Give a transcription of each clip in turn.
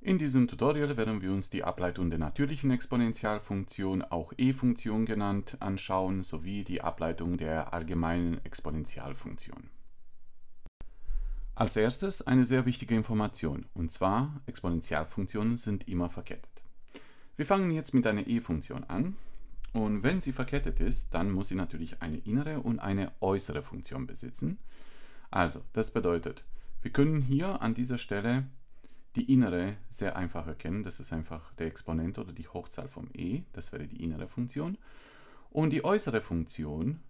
In diesem Tutorial werden wir uns die Ableitung der natürlichen Exponentialfunktion, auch e-Funktion genannt, anschauen, sowie die Ableitung der allgemeinen Exponentialfunktion. Als erstes eine sehr wichtige Information, und zwar Exponentialfunktionen sind immer verkettet. Wir fangen jetzt mit einer e-Funktion an, und wenn sie verkettet ist, dann muss sie natürlich eine innere und eine äußere Funktion besitzen. Also, das bedeutet, wir können hier an dieser Stelle die innere sehr einfach erkennen. Das ist einfach der Exponent oder die Hochzahl vom e. Das wäre die innere Funktion. Und die äußere Funktion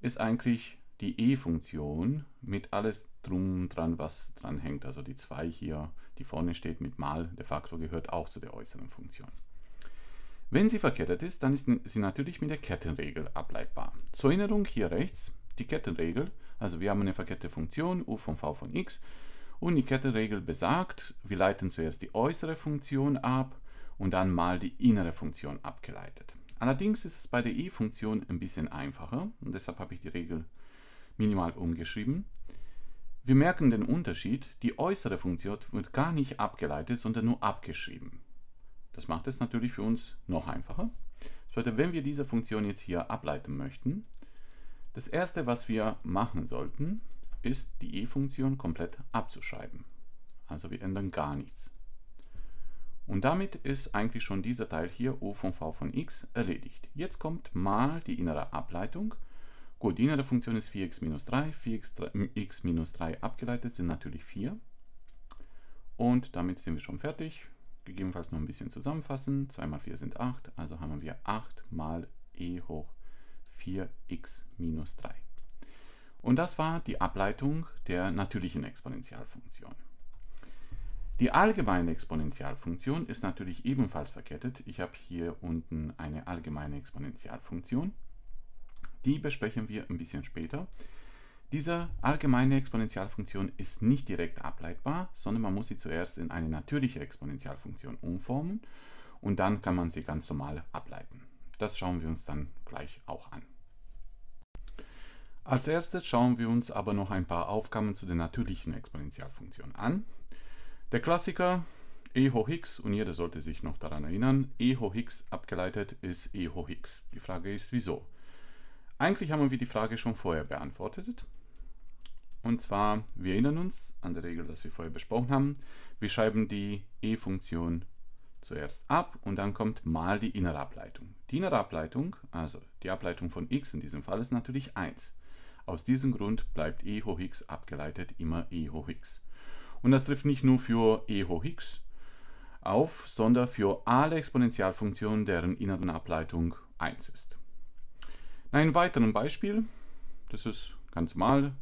ist eigentlich die e-Funktion mit alles drum dran, was dran hängt. Also die 2 hier, die vorne steht mit mal, de facto gehört auch zu der äußeren Funktion. Wenn sie verkettet ist, dann ist sie natürlich mit der Kettenregel ableitbar. Zur Erinnerung hier rechts die Kettenregel. Also wir haben eine verkettete Funktion u von v von x und die Kettenregel besagt, wir leiten zuerst die äußere Funktion ab und dann mal die innere Funktion abgeleitet. Allerdings ist es bei der e-Funktion ein bisschen einfacher und deshalb habe ich die Regel minimal umgeschrieben. Wir merken den Unterschied, die äußere Funktion wird gar nicht abgeleitet, sondern nur abgeschrieben. Das macht es natürlich für uns noch einfacher. Das bedeutet, wenn wir diese Funktion jetzt hier ableiten möchten, das erste, was wir machen sollten, ist die e-Funktion komplett abzuschreiben. Also wir ändern gar nichts. Und damit ist eigentlich schon dieser Teil hier o von v von x erledigt. Jetzt kommt mal die innere Ableitung. Gut, die innere Funktion ist 4x minus 3. 4x minus 3 abgeleitet sind natürlich 4. Und damit sind wir schon fertig. Gegebenenfalls noch ein bisschen zusammenfassen. 2 mal 4 sind 8, also haben wir 8 mal e hoch 4x minus 3. Und das war die Ableitung der natürlichen Exponentialfunktion. Die allgemeine Exponentialfunktion ist natürlich ebenfalls verkettet. Ich habe hier unten eine allgemeine Exponentialfunktion. Die besprechen wir ein bisschen später. Diese allgemeine Exponentialfunktion ist nicht direkt ableitbar, sondern man muss sie zuerst in eine natürliche Exponentialfunktion umformen und dann kann man sie ganz normal ableiten. Das schauen wir uns dann gleich auch an. Als erstes schauen wir uns aber noch ein paar Aufgaben zu der natürlichen Exponentialfunktion an. Der Klassiker e hoch x, und jeder sollte sich noch daran erinnern, e hoch x abgeleitet ist e hoch x. Die Frage ist, wieso? Eigentlich haben wir die Frage schon vorher beantwortet. Und zwar, wir erinnern uns an die Regel, die wir vorher besprochen haben. Wir schreiben die e-Funktion zuerst ab und dann kommt mal die innere Ableitung. Die innere Ableitung, also die Ableitung von x in diesem Fall, ist natürlich 1. Aus diesem Grund bleibt e hoch x abgeleitet immer e hoch x. Und das trifft nicht nur für e hoch x auf, sondern für alle Exponentialfunktionen, deren inneren Ableitung 1 ist. Ein weiteres Beispiel, das ist ganz normal,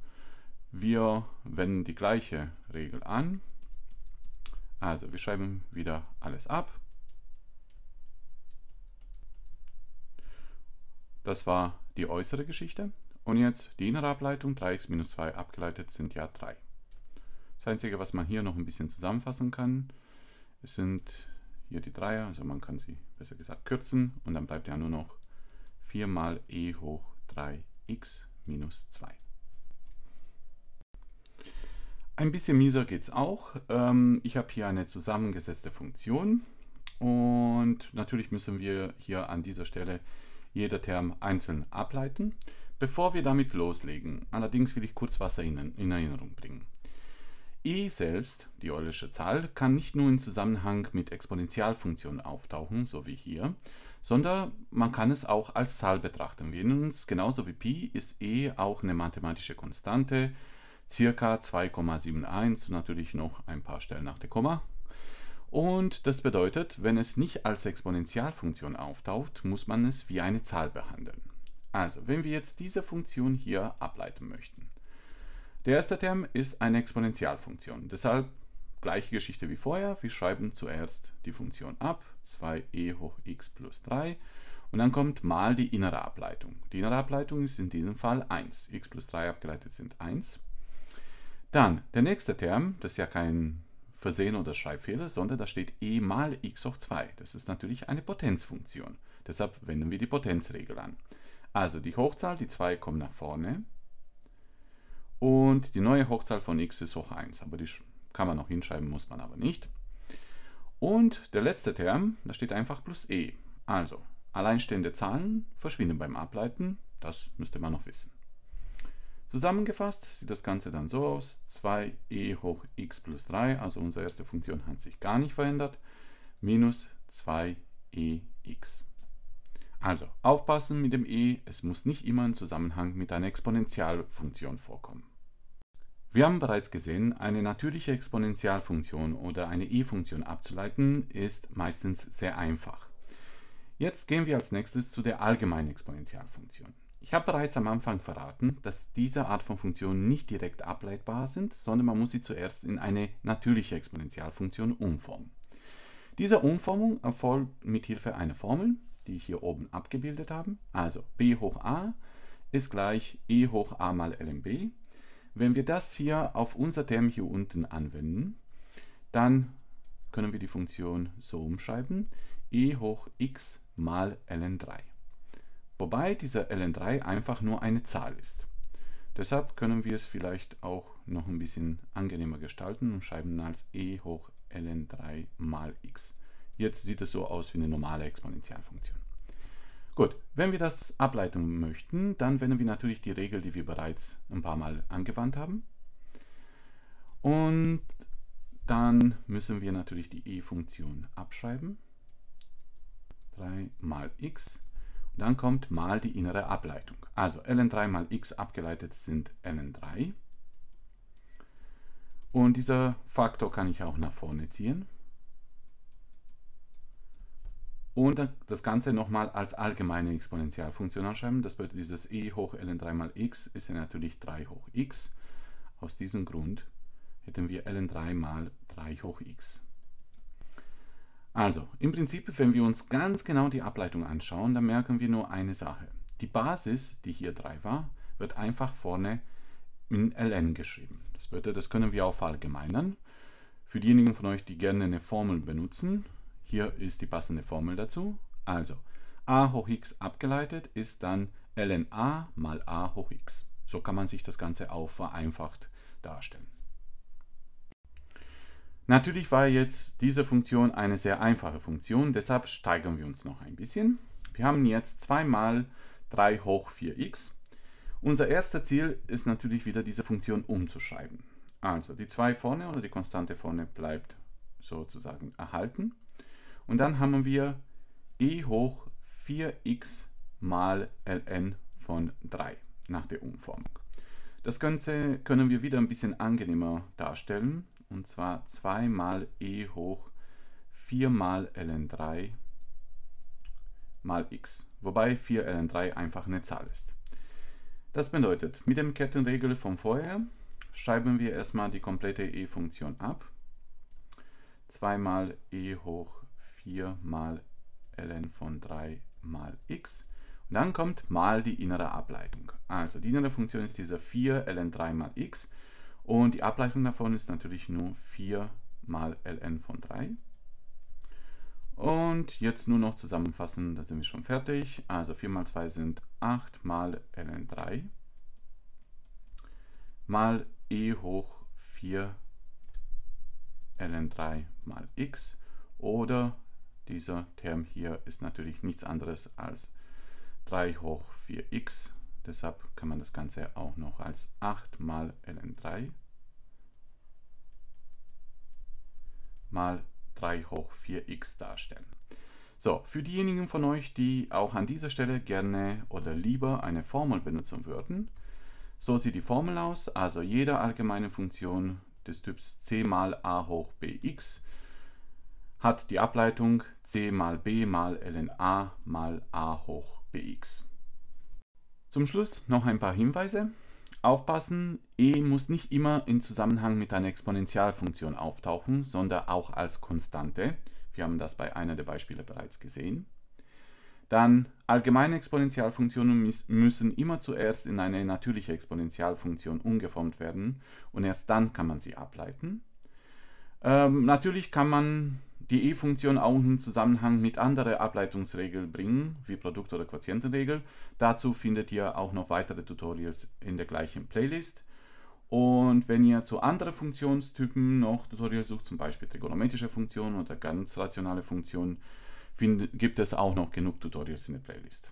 wir wenden die gleiche Regel an. Also wir schreiben wieder alles ab. Das war die äußere Geschichte. Und jetzt die innere Ableitung, 3x minus 2 abgeleitet sind ja 3. Das Einzige, was man hier noch ein bisschen zusammenfassen kann, sind hier die Dreier, also man kann sie besser gesagt kürzen und dann bleibt ja nur noch 4 mal e hoch 3x minus 2. Ein bisschen mieser geht es auch. Ähm, ich habe hier eine zusammengesetzte Funktion und natürlich müssen wir hier an dieser Stelle jeder Term einzeln ableiten. Bevor wir damit loslegen, allerdings will ich kurz was in Erinnerung bringen. e selbst, die Eulersche Zahl, kann nicht nur im Zusammenhang mit Exponentialfunktionen auftauchen, so wie hier, sondern man kann es auch als Zahl betrachten. Wir erinnern uns, genauso wie Pi ist e auch eine mathematische Konstante, circa 2,71 und natürlich noch ein paar Stellen nach dem Komma. Und das bedeutet, wenn es nicht als Exponentialfunktion auftaucht, muss man es wie eine Zahl behandeln. Also, wenn wir jetzt diese Funktion hier ableiten möchten. Der erste Term ist eine Exponentialfunktion. Deshalb gleiche Geschichte wie vorher. Wir schreiben zuerst die Funktion ab, 2e hoch x plus 3. Und dann kommt mal die innere Ableitung. Die innere Ableitung ist in diesem Fall 1. x plus 3 abgeleitet sind 1. Dann der nächste Term, das ist ja kein Versehen oder Schreibfehler, sondern da steht e mal x hoch 2. Das ist natürlich eine Potenzfunktion. Deshalb wenden wir die Potenzregel an. Also die Hochzahl, die 2 kommt nach vorne und die neue Hochzahl von x ist hoch 1, aber die kann man noch hinschreiben, muss man aber nicht. Und der letzte Term, da steht einfach plus e. Also, alleinstehende Zahlen verschwinden beim Ableiten, das müsste man noch wissen. Zusammengefasst sieht das Ganze dann so aus, 2e hoch x plus 3, also unsere erste Funktion hat sich gar nicht verändert, minus 2ex. Also aufpassen mit dem e, es muss nicht immer im Zusammenhang mit einer Exponentialfunktion vorkommen. Wir haben bereits gesehen, eine natürliche Exponentialfunktion oder eine e-Funktion abzuleiten ist meistens sehr einfach. Jetzt gehen wir als nächstes zu der allgemeinen Exponentialfunktion. Ich habe bereits am Anfang verraten, dass diese Art von Funktionen nicht direkt ableitbar sind, sondern man muss sie zuerst in eine natürliche Exponentialfunktion umformen. Diese Umformung erfolgt mit Hilfe einer Formel, die hier oben abgebildet habe. Also b hoch a ist gleich e hoch a mal lnb. Wenn wir das hier auf unser Term hier unten anwenden, dann können wir die Funktion so umschreiben, e hoch x mal ln3 wobei dieser ln3 einfach nur eine Zahl ist. Deshalb können wir es vielleicht auch noch ein bisschen angenehmer gestalten und schreiben als e hoch ln3 mal x. Jetzt sieht es so aus wie eine normale Exponentialfunktion. Gut, wenn wir das ableiten möchten, dann wenden wir natürlich die Regel, die wir bereits ein paar Mal angewandt haben. Und dann müssen wir natürlich die e-Funktion abschreiben. 3 mal x dann kommt mal die innere Ableitung. Also ln3 mal x abgeleitet sind ln3. Und dieser Faktor kann ich auch nach vorne ziehen. Und das Ganze nochmal als allgemeine Exponentialfunktion anschreiben. Das bedeutet, dieses e hoch ln3 mal x ist ja natürlich 3 hoch x. Aus diesem Grund hätten wir ln3 mal 3 hoch x. Also, im Prinzip, wenn wir uns ganz genau die Ableitung anschauen, dann merken wir nur eine Sache. Die Basis, die hier 3 war, wird einfach vorne in ln geschrieben. Das, bedeutet, das können wir auch verallgemeinern. Für diejenigen von euch, die gerne eine Formel benutzen, hier ist die passende Formel dazu. Also, a hoch x abgeleitet ist dann ln a mal a hoch x. So kann man sich das Ganze auch vereinfacht darstellen. Natürlich war jetzt diese Funktion eine sehr einfache Funktion, deshalb steigern wir uns noch ein bisschen. Wir haben jetzt 2 mal 3 hoch 4x. Unser erstes Ziel ist natürlich wieder diese Funktion umzuschreiben. Also die 2 vorne oder die Konstante vorne bleibt sozusagen erhalten. Und dann haben wir e hoch 4x mal ln von 3 nach der Umformung. Das Ganze können wir wieder ein bisschen angenehmer darstellen und zwar 2 mal e hoch 4 mal ln3 mal x, wobei 4 ln3 einfach eine Zahl ist. Das bedeutet, mit dem Kettenregel von vorher schreiben wir erstmal die komplette e-Funktion ab. 2 mal e hoch 4 mal ln von 3 mal x. Und dann kommt mal die innere Ableitung. Also die innere Funktion ist diese 4 ln3 mal x. Und die Ableitung davon ist natürlich nur 4 mal ln von 3. Und jetzt nur noch zusammenfassen, da sind wir schon fertig. Also 4 mal 2 sind 8 mal ln3 mal e hoch 4 ln3 mal x oder dieser Term hier ist natürlich nichts anderes als 3 hoch 4x Deshalb kann man das Ganze auch noch als 8 mal ln3 mal 3 hoch 4x darstellen. So, für diejenigen von euch, die auch an dieser Stelle gerne oder lieber eine Formel benutzen würden, so sieht die Formel aus. Also jede allgemeine Funktion des Typs c mal a hoch bx hat die Ableitung c mal b mal ln a mal a hoch bx. Zum Schluss noch ein paar Hinweise. Aufpassen, e muss nicht immer in Zusammenhang mit einer Exponentialfunktion auftauchen, sondern auch als Konstante. Wir haben das bei einer der Beispiele bereits gesehen. Dann allgemeine Exponentialfunktionen müssen immer zuerst in eine natürliche Exponentialfunktion umgeformt werden und erst dann kann man sie ableiten. Ähm, natürlich kann man die e-Funktion auch in Zusammenhang mit anderen Ableitungsregeln bringen, wie Produkt- oder Quotientenregel. Dazu findet ihr auch noch weitere Tutorials in der gleichen Playlist. Und wenn ihr zu anderen Funktionstypen noch Tutorials sucht, zum Beispiel trigonometrische Funktionen oder ganz rationale Funktionen, gibt es auch noch genug Tutorials in der Playlist.